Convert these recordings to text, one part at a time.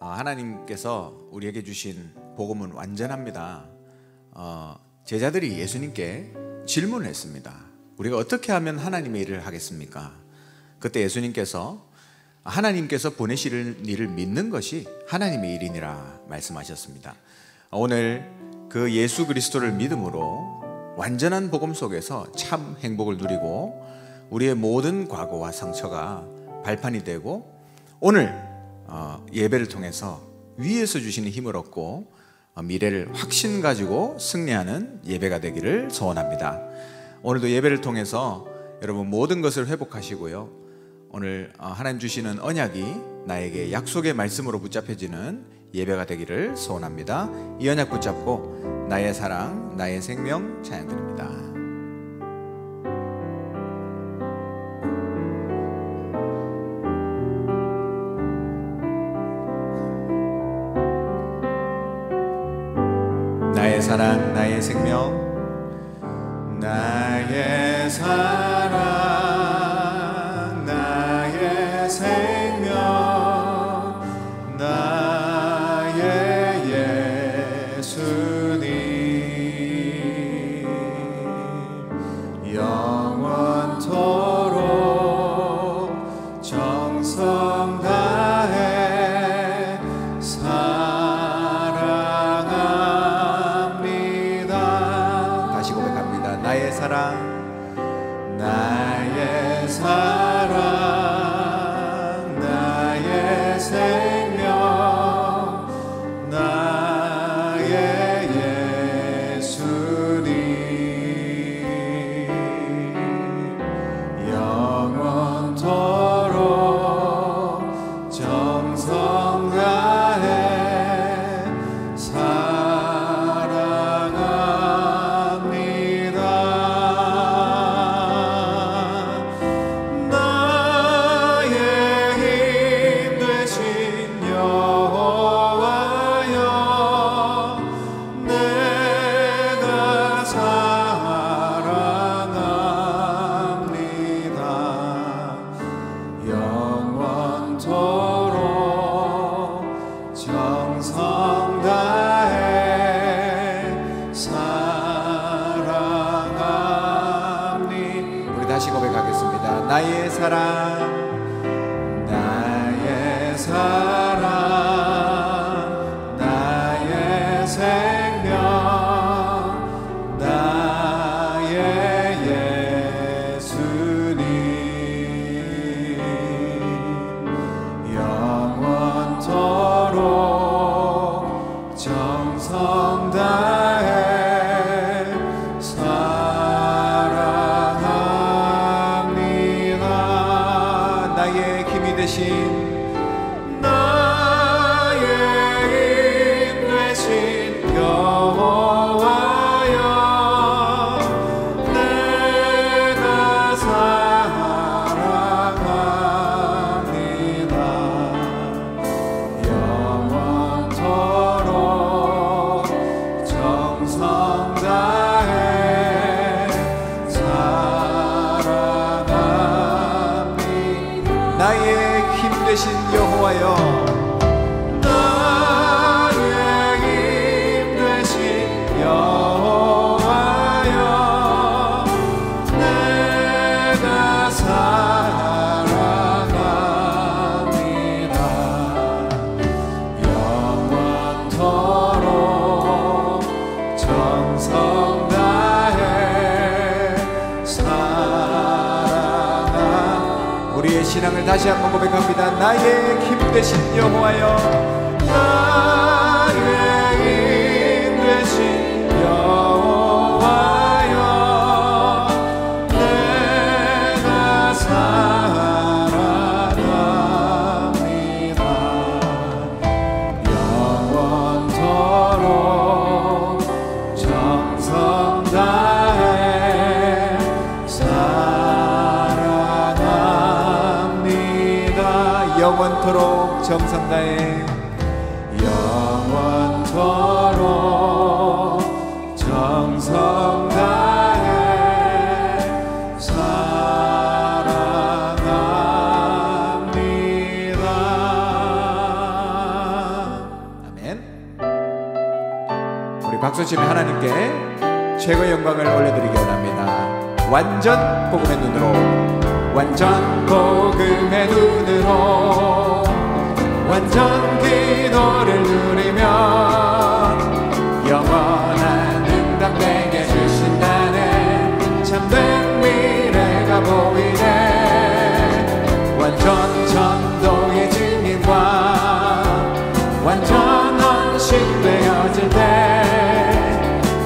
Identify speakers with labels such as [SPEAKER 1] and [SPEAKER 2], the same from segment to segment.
[SPEAKER 1] 어, 하나님께서 우리에게 주신 복음은 완전합니다. 어, 제자들이 예수님께 질문을 했습니다. 우리가 어떻게 하면 하나님의 일을 하겠습니까? 그때 예수님께서 하나님께서 보내실 일을 믿는 것이 하나님의 일이니라 말씀하셨습니다. 오늘 그 예수 그리스도를 믿음으로 완전한 복음 속에서 참 행복을 누리고 우리의 모든 과거와 상처가 발판이 되고 오늘 어, 예배를 통해서 위에서 주시는 힘을 얻고 어, 미래를 확신 가지고 승리하는 예배가 되기를 소원합니다. 오늘도 예배를 통해서 여러분 모든 것을 회복하시고요. 오늘 어, 하나님 주시는 언약이 나에게 약속의 말씀으로 붙잡혀지는 예배가 되기를 소원합니다. 이 언약 붙잡고 나의 사랑, 나의 생명 찬양 드립니다. 나 신앙을 다시 한번 고백합니다. 나의 힘 되신 여호와여 정성 다해 영원토록 정성 다해 사랑합니다. 아멘. 우리 박수치며 하나님께 최고의 영광을 올려드리기 원합니다. 완전 복음의 눈으로 완전 복음의 눈으로. 완전 기도를 누리며 영원한 응답 내게 주신다네. 참된 미래가 보이네. 완전 천도의 증인과 완전 헌신되어질 때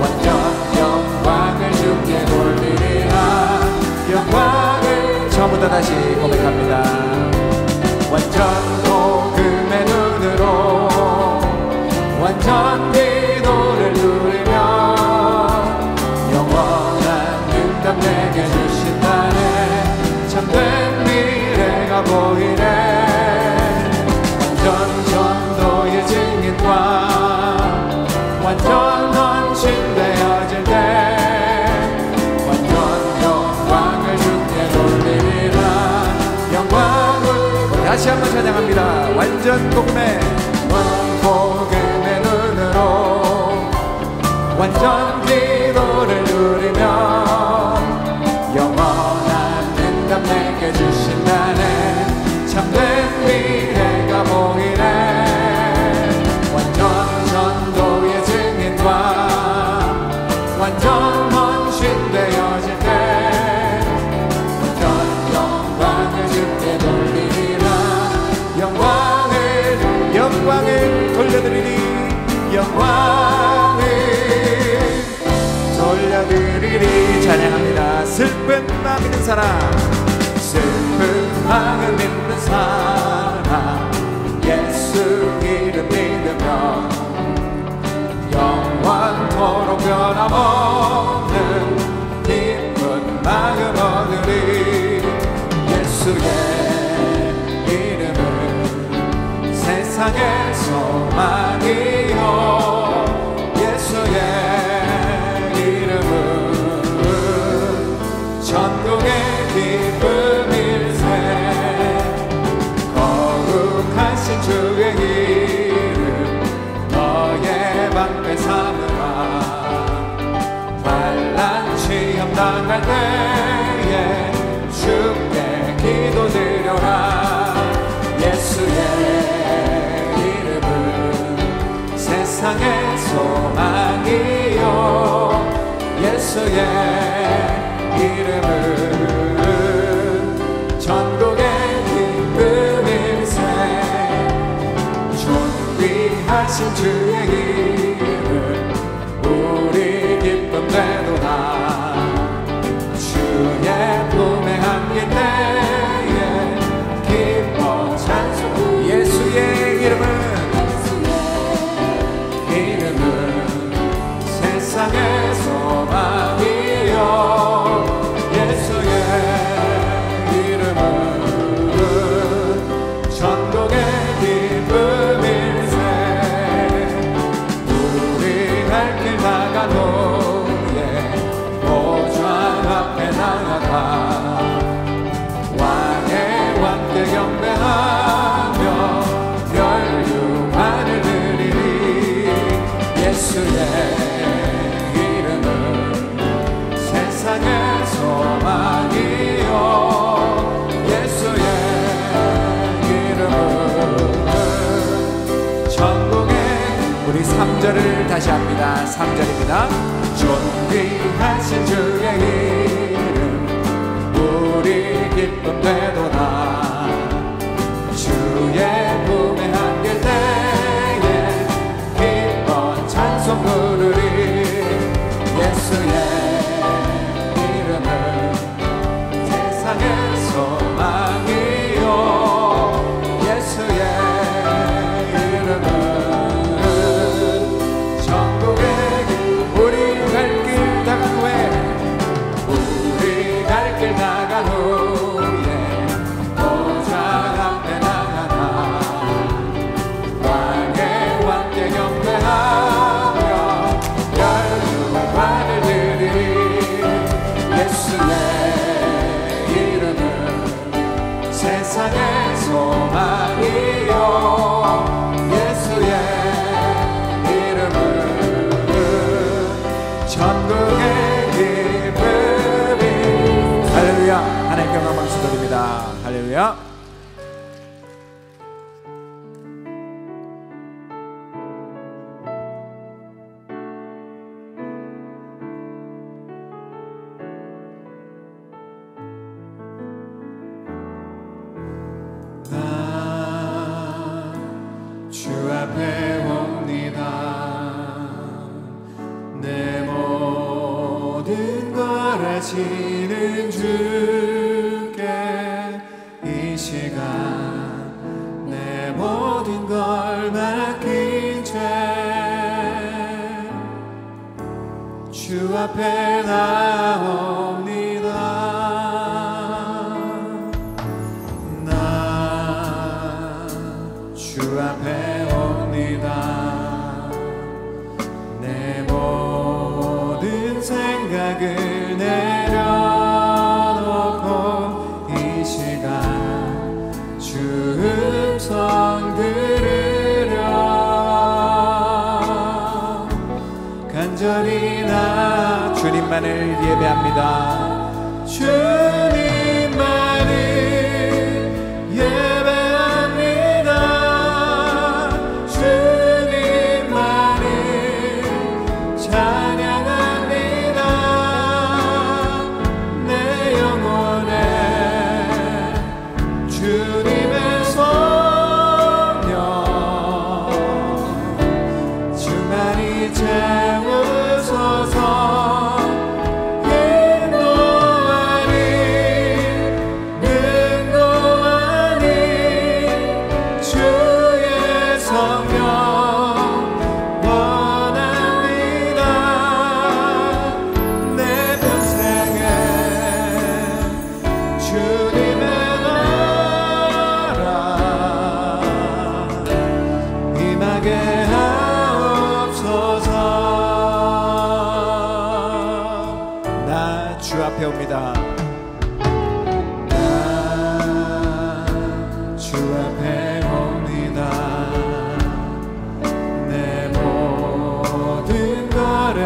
[SPEAKER 1] 완전 영광을 주게 돌리리라. 영광을 저보다 다시 고백합니다. progetto com'è 주님을 찬양합니다. 슬픈 마음 있는 사람 슬픈 마음 있는 사람. 예수 이름 믿으면 영원토록 변함없는 기쁜 마음 얻으리. 예수의 이름은 세상의 소망이 예수의 이름을 전국의 기쁨 일세 존귀하신 주 예, 보좌 앞에 나아가 다시 합니다. 3절입니다. 존귀하신 주 주 앞에 나옵니다. 하나님만을 예배합니다. 주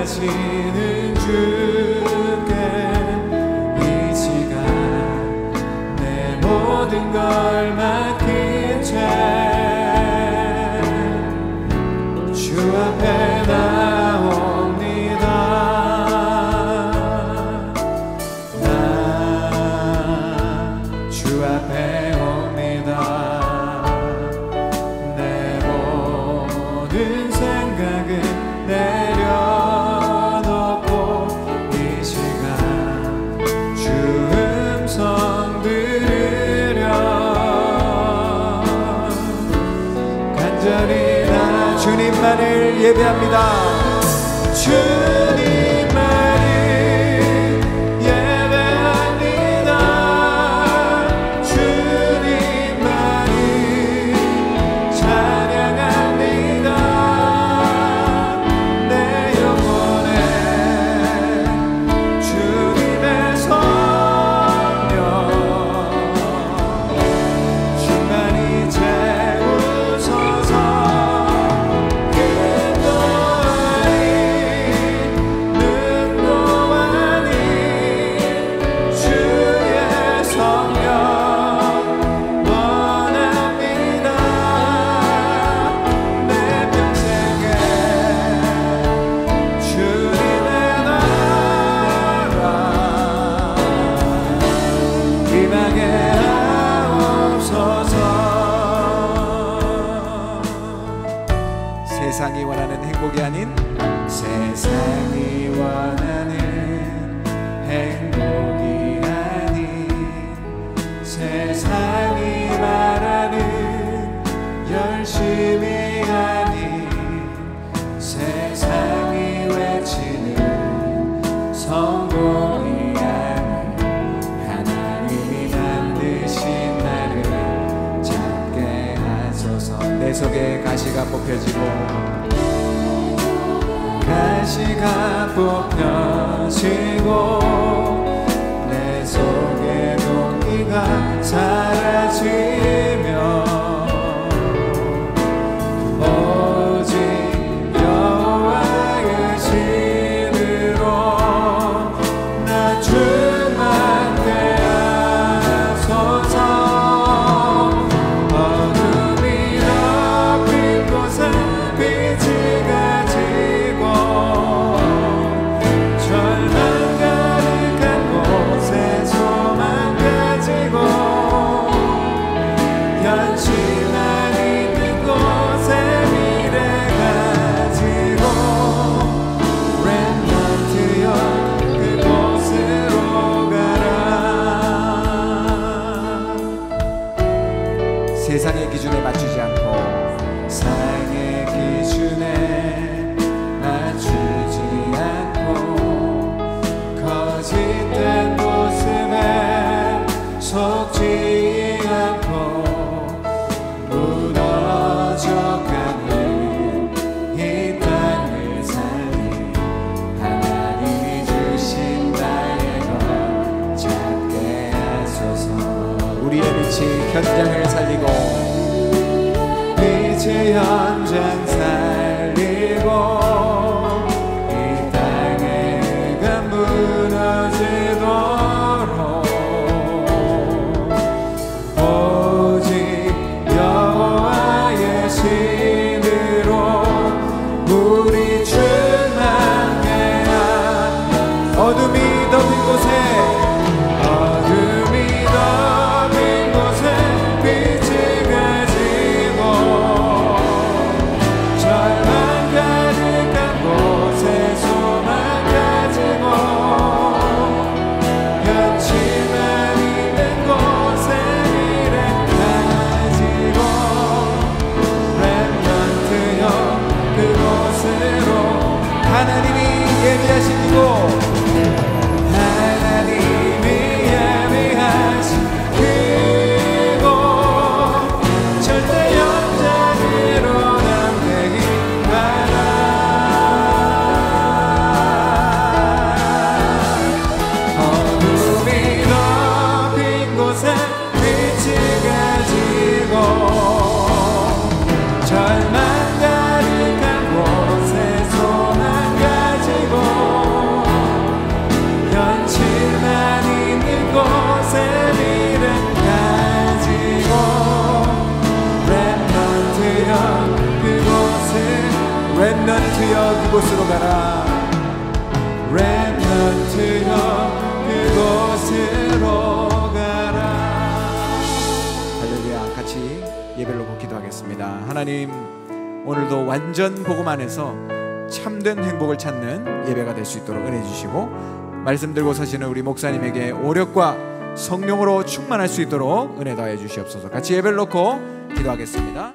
[SPEAKER 1] 하시는 주께 이 시간 내 모든 걸 맡긴 채 예배합니다. 주 세상이 원하는 행복이 아닌 세상이 원하는 행복이 아닌 세상이 말하는 열심히 속에 가시가 뽑혀지고 가시가 뽑혀지고 내 속에 공기가 사라지고 그곳으로 가라. 랩런트여 그곳으로 가라. 할렐루야 같이 예배를 놓고 기도하겠습니다. 하나님 오늘도 완전 복음 안에서 참된 행복을 찾는 예배가 될 수 있도록 은혜 주시고 말씀 들고 서시는 우리 목사님에게 오력과 성령으로 충만할 수 있도록 은혜 더해 주시옵소서. 같이 예배를 놓고 기도하겠습니다